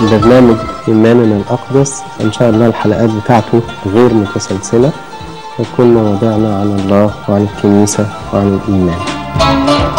برنامج إيماننا الأقدس. إن شاء الله الحلقات بتاعته غير متسلسلة هتكون مواضيعنا عن الله وعن الكنيسة وعن الإيمان.